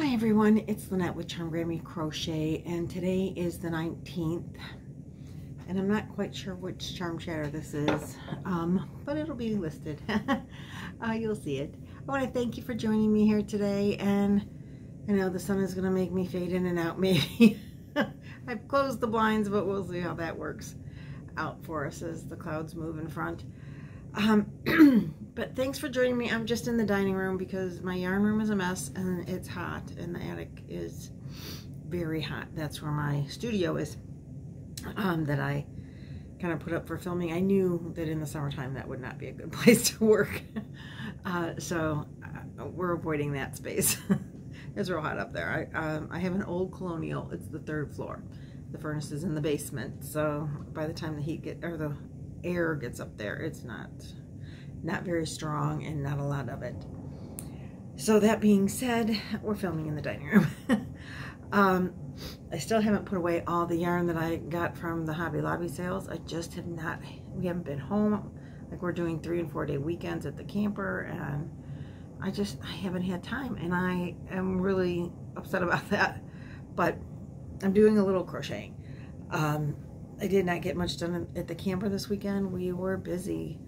Hi everyone, it's Lynette with Charmed Grammy Crochet and today is the 19th and I'm not quite sure which charmed chatter this is, um, but it'll be listed. uh, you'll see it. I want to thank you for joining me here today and I know the sun is going to make me fade in and out maybe. I've closed the blinds but we'll see how that works out for us as the clouds move in front. Um, but thanks for joining me. I'm just in the dining room because my yarn room is a mess and it's hot and the attic is very hot. That's where my studio is um, that I kind of put up for filming. I knew that in the summertime that would not be a good place to work. uh, so uh, we're avoiding that space. it's real hot up there. I, um, I have an old colonial. It's the third floor. The furnace is in the basement. So by the time the heat get or the air gets up there, it's not not very strong and not a lot of it. So that being said, we're filming in the dining room. um, I still haven't put away all the yarn that I got from the Hobby Lobby sales. I just have not, we haven't been home. Like we're doing three and four day weekends at the camper and I just, I haven't had time and I am really upset about that. But I'm doing a little crocheting. Um, I did not get much done at the camper this weekend. We were busy.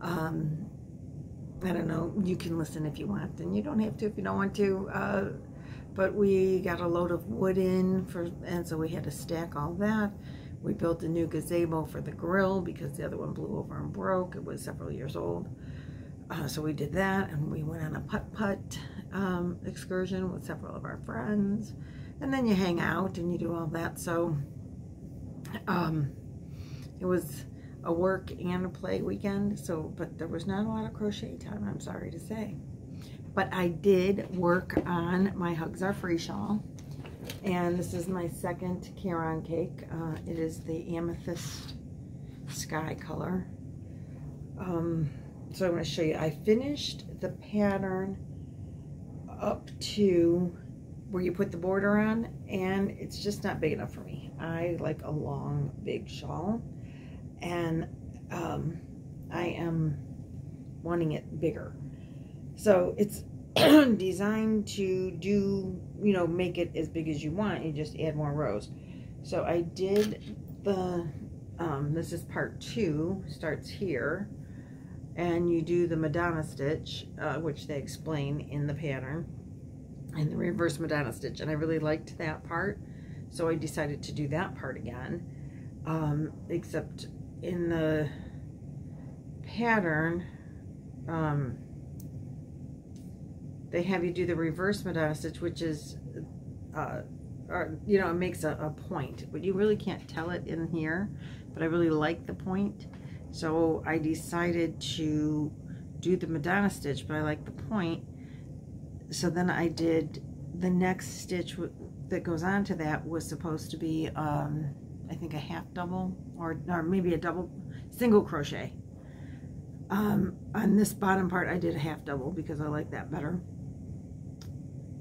Um, I don't know. You can listen if you want, and you don't have to if you don't want to. Uh, but we got a load of wood in for, and so we had to stack all that. We built a new gazebo for the grill because the other one blew over and broke. It was several years old. Uh, so we did that, and we went on a putt-putt um, excursion with several of our friends. And then you hang out and you do all that. So um, it was a work and a play weekend, so, but there was not a lot of crochet time, I'm sorry to say. But I did work on my Hugs Are Free shawl, and this is my second Caron cake. Uh, it is the Amethyst Sky color. Um, so I'm going to show you. I finished the pattern up to where you put the border on, and it's just not big enough for me. I like a long, big shawl and um, I am wanting it bigger. So it's designed to do, you know, make it as big as you want. You just add more rows. So I did the, um, this is part two, starts here. And you do the Madonna stitch, uh, which they explain in the pattern. And the reverse Madonna stitch. And I really liked that part. So I decided to do that part again. Um, except in the pattern, um, they have you do the reverse Madonna stitch, which is, uh, or, you know, it makes a, a point, but you really can't tell it in here, but I really like the point. So I decided to do the Madonna stitch, but I like the point. So then I did the next stitch that goes on to that was supposed to be, um, I think a half double or, or maybe a double single crochet. Um, on this bottom part I did a half double because I like that better.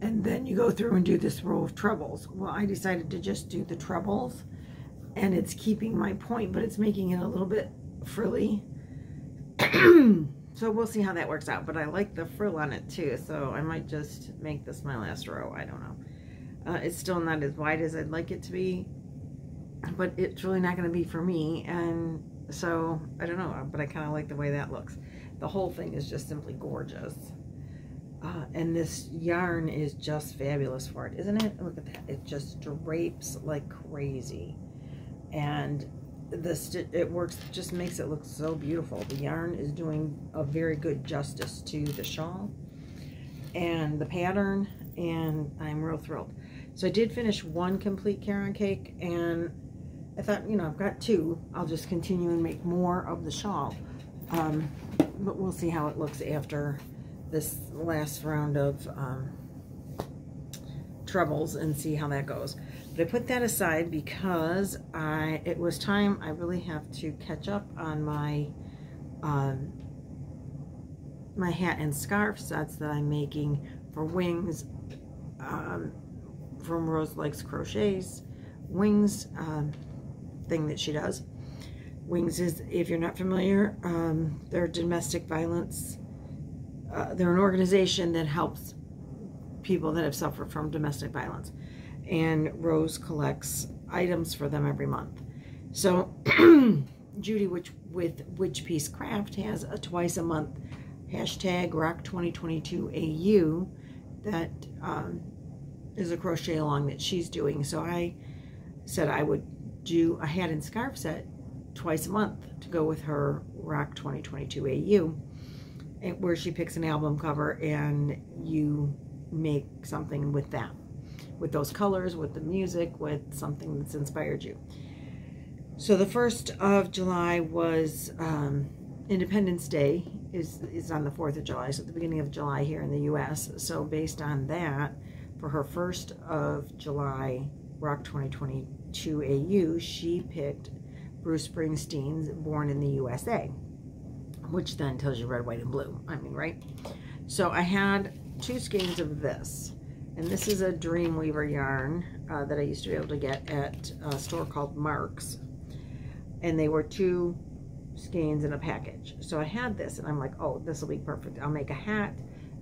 And then you go through and do this row of trebles. Well, I decided to just do the trebles and it's keeping my point, but it's making it a little bit frilly. so we'll see how that works out, but I like the frill on it too, so I might just make this my last row. I don't know. Uh, it's still not as wide as I'd like it to be, but it's really not going to be for me. And so, I don't know, but I kind of like the way that looks. The whole thing is just simply gorgeous. Uh, and this yarn is just fabulous for it, isn't it? Look at that. It just drapes like crazy. And this it works, just makes it look so beautiful. The yarn is doing a very good justice to the shawl and the pattern, and I'm real thrilled. So I did finish one complete Caron cake, and I thought, you know, I've got two. I'll just continue and make more of the shawl. Um, but we'll see how it looks after this last round of um, and see how that goes. But I put that aside because I it was time, I really have to catch up on my um, my hat and scarf sets that I'm making for wings um, from Rose Likes Crochets. Wings, um, thing that she does. Wings is, if you're not familiar, um, they're domestic violence. Uh, they're an organization that helps people that have suffered from domestic violence. And Rose collects items for them every month. So Judy which, with Witch Peace Craft has a twice a month hashtag Rock 2022 AU that um, is a crochet along that she's doing. So I said I would do a hat and scarf set twice a month to go with her Rock 2022 AU where she picks an album cover and you make something with that with those colors with the music with something that's inspired you. So the first of July was um, Independence Day is is on the 4th of July so the beginning of July here in the US so based on that for her first of July Rock 2022 AU she picked Bruce Springsteen's Born in the USA which then tells you red, white, and blue. I mean, right? So I had two skeins of this. And this is a Dreamweaver yarn uh, that I used to be able to get at a store called Marc's. And they were two skeins in a package. So I had this and I'm like, oh, this will be perfect. I'll make a hat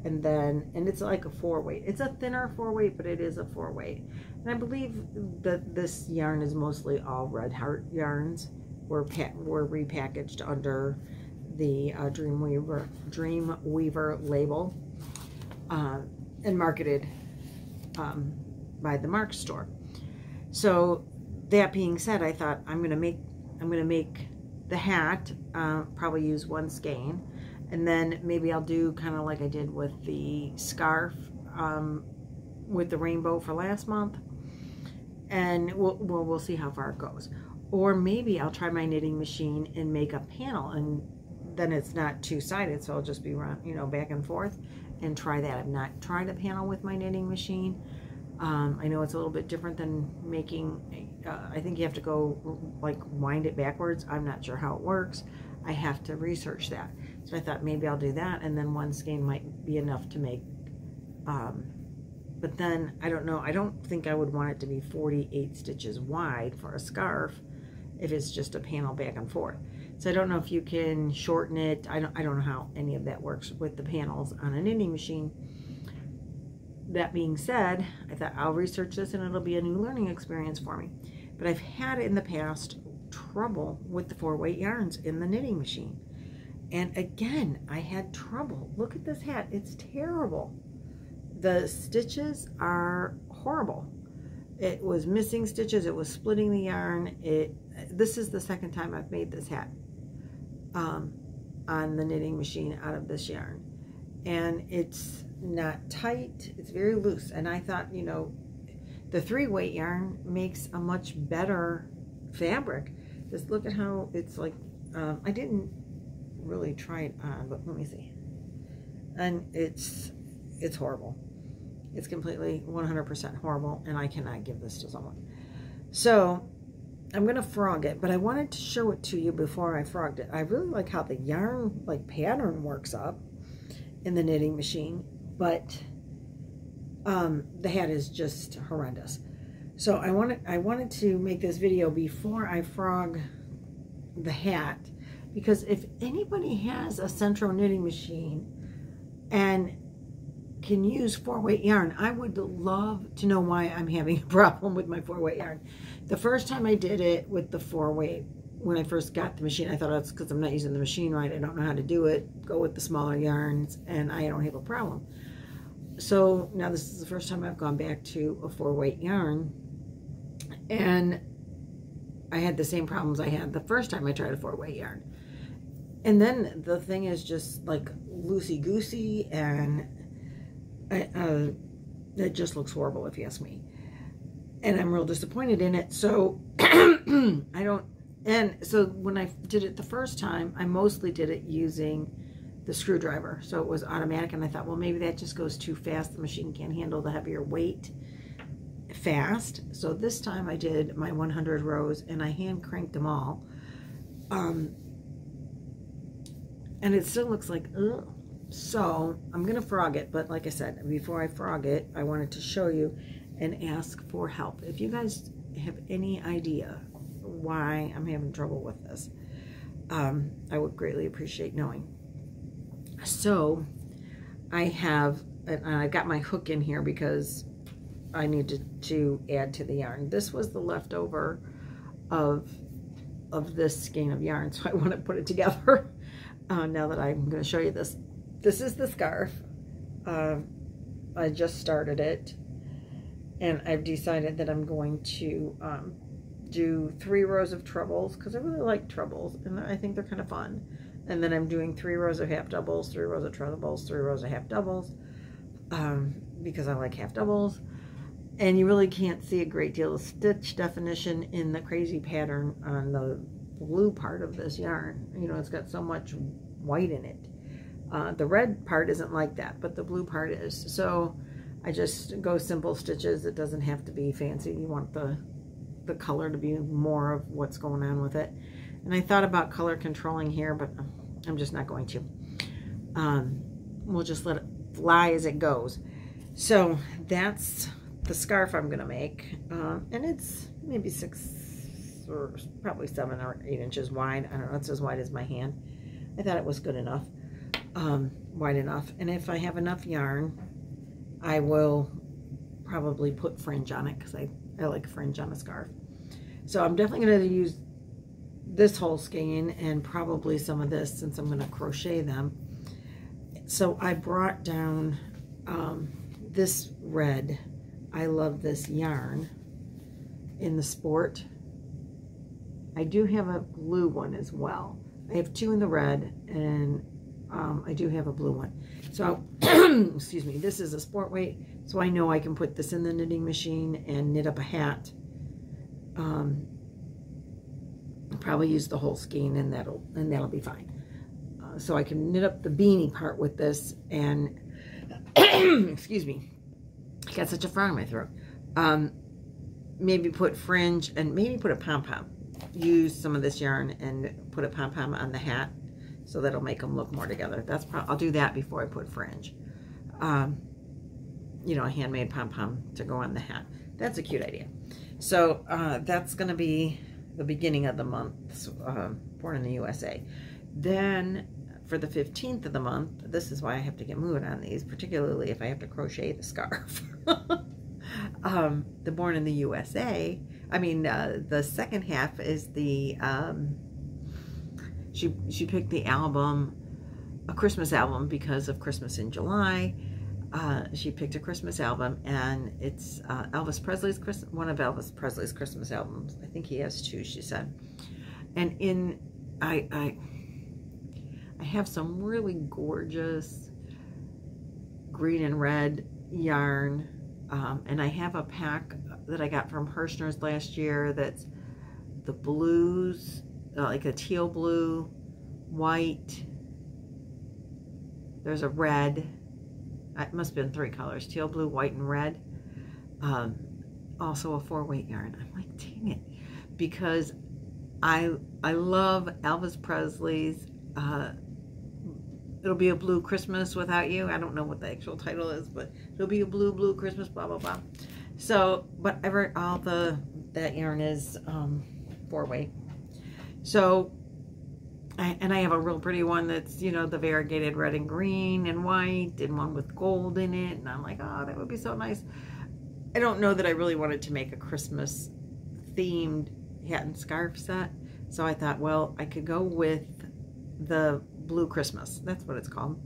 and then, and it's like a four weight. It's a thinner four weight, but it is a four weight. And I believe that this yarn is mostly all Red Heart yarns. Were, were repackaged under the uh, Dreamweaver Dreamweaver label uh, and marketed um, by the Marc store. So that being said, I thought I'm gonna make I'm gonna make the hat. Uh, probably use one skein, and then maybe I'll do kind of like I did with the scarf um, with the rainbow for last month, and we'll, we'll we'll see how far it goes. Or maybe I'll try my knitting machine and make a panel and then it's not two-sided, so I'll just be run, you know, back and forth and try that. I've not tried a panel with my knitting machine. Um, I know it's a little bit different than making, uh, I think you have to go like wind it backwards. I'm not sure how it works. I have to research that. So I thought maybe I'll do that and then one skein might be enough to make, um, but then I don't know. I don't think I would want it to be 48 stitches wide for a scarf if it's just a panel back and forth. So I don't know if you can shorten it. I don't, I don't know how any of that works with the panels on a knitting machine. That being said, I thought I'll research this and it'll be a new learning experience for me. But I've had it in the past trouble with the four weight yarns in the knitting machine. And again, I had trouble. Look at this hat. It's terrible. The stitches are horrible. It was missing stitches. It was splitting the yarn. It. This is the second time I've made this hat um, on the knitting machine out of this yarn. And it's not tight, it's very loose. And I thought, you know, the three weight yarn makes a much better fabric. Just look at how it's like, um, I didn't really try it on, but let me see. And it's, it's horrible. It's completely 100% horrible, and I cannot give this to someone. So I'm going to frog it, but I wanted to show it to you before I frogged it. I really like how the yarn like pattern works up in the knitting machine, but um, the hat is just horrendous. So I wanted, I wanted to make this video before I frog the hat because if anybody has a Sentro knitting machine and can use four-weight yarn, I would love to know why I'm having a problem with my four-weight yarn. The first time I did it with the four-weight, when I first got the machine, I thought that's because I'm not using the machine right. I don't know how to do it. Go with the smaller yarns, and I don't have a problem. So now this is the first time I've gone back to a four-weight yarn, and I had the same problems I had the first time I tried a four way yarn. And then the thing is just like loosey-goosey and uh, it just looks horrible if you ask me. And I'm real disappointed in it. So I don't, and so when I did it the first time, I mostly did it using the screwdriver. So it was automatic and I thought, well, maybe that just goes too fast. The machine can't handle the heavier weight fast. So this time I did my 100 rows and I hand cranked them all. Um, and it still looks like, ugh, so I'm going to frog it, but like I said, before I frog it, I wanted to show you and ask for help. If you guys have any idea why I'm having trouble with this, um, I would greatly appreciate knowing. So I have and I got my hook in here because I needed to add to the yarn. This was the leftover of of this skein of yarn, so I want to put it together uh, now that I'm going to show you this. This is the scarf. Uh, I just started it, and I've decided that I'm going to um, do three rows of trebles because I really like trebles, and I think they're kind of fun. And then I'm doing three rows of half doubles, three rows of trebles, three rows of half doubles, um, because I like half doubles. And you really can't see a great deal of stitch definition in the crazy pattern on the blue part of this yarn. You know, it's got so much white in it. Uh, the red part isn't like that, but the blue part is. So I just go simple stitches. It doesn't have to be fancy. You want the, the color to be more of what's going on with it. And I thought about color controlling here, but I'm just not going to. Um, we'll just let it fly as it goes. So that's the scarf I'm going to make. Um, and it's maybe six or probably seven or eight inches wide. I don't know, it's as wide as my hand. I thought it was good enough, um, wide enough. And if I have enough yarn, I will probably put fringe on it because I, I like fringe on a scarf. So I'm definitely going to use this whole skein and probably some of this since I'm going to crochet them. So I brought down um, this red. I love this yarn in the sport. I do have a blue one as well. I have two in the red and um, I do have a blue one. So, excuse me, this is a sport weight, so I know I can put this in the knitting machine and knit up a hat. Um, probably use the whole skein and that'll and that'll be fine. Uh, so I can knit up the beanie part with this and excuse me, I got such a frog in my throat. Um, maybe put fringe and maybe put a pom-pom. Use some of this yarn and put a pom-pom on the hat so that'll make them look more together. That's I'll do that before I put fringe. Um, you know, a handmade pom-pom to go on the hat. That's a cute idea. So uh, that's going to be the beginning of the month, uh, born in the USA. Then for the 15th of the month, this is why I have to get moving on these, particularly if I have to crochet the scarf. um, the born in the USA, I mean, uh, the second half is the, um, she, she picked the album, a Christmas album because of Christmas in July. Uh, she picked a Christmas album, and it's uh, Elvis Presley's Chris, one of Elvis Presley's Christmas albums. I think he has two. She said, and in I I I have some really gorgeous green and red yarn, um, and I have a pack that I got from Herrschner's last year. That's the blues, uh, like a teal blue, white. There's a red it must have been three colors, teal, blue, white, and red. Um, also a four weight yarn. I'm like, dang it. Because I, I love Elvis Presley's, uh, it'll be a blue Christmas without you. I don't know what the actual title is, but it'll be a blue, blue Christmas, blah, blah, blah. So, whatever, all the, that yarn is, um, four weight. So I, and I have a real pretty one that's, you know, the variegated red and green and white and one with gold in it. And I'm like, oh, that would be so nice. I don't know that I really wanted to make a Christmas themed hat and scarf set. So I thought, well, I could go with the Blue Christmas. That's what it's called.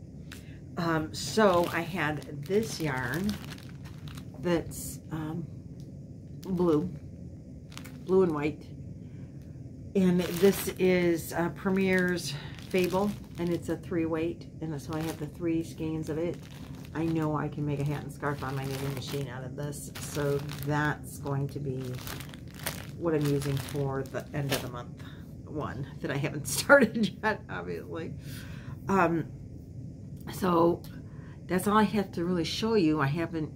Um, so I had this yarn that's um, blue, blue and white and this is uh, Premier's Fable, and it's a three weight, and so I have the three skeins of it. I know I can make a hat and scarf on my knitting machine out of this, so that's going to be what I'm using for the end of the month one that I haven't started yet, obviously. Um, so that's all I have to really show you. I haven't,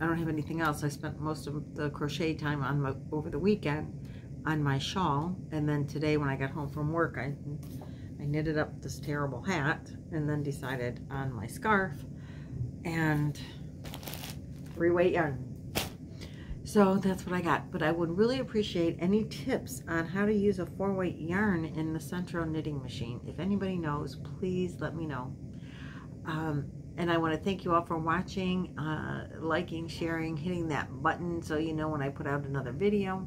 I don't have anything else. I spent most of the crochet time on my, over the weekend on my shawl. And then today when I got home from work, I, I knitted up this terrible hat and then decided on my scarf and three weight yarn. So that's what I got. But I would really appreciate any tips on how to use a four weight yarn in the Sentro knitting machine. If anybody knows, please let me know. Um, And I want to thank you all for watching, uh, liking, sharing, hitting that button so you know when I put out another video.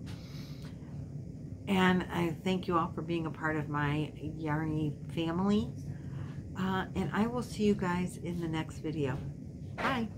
And I thank you all for being a part of my Yarny family. Uh, and I will see you guys in the next video. Bye.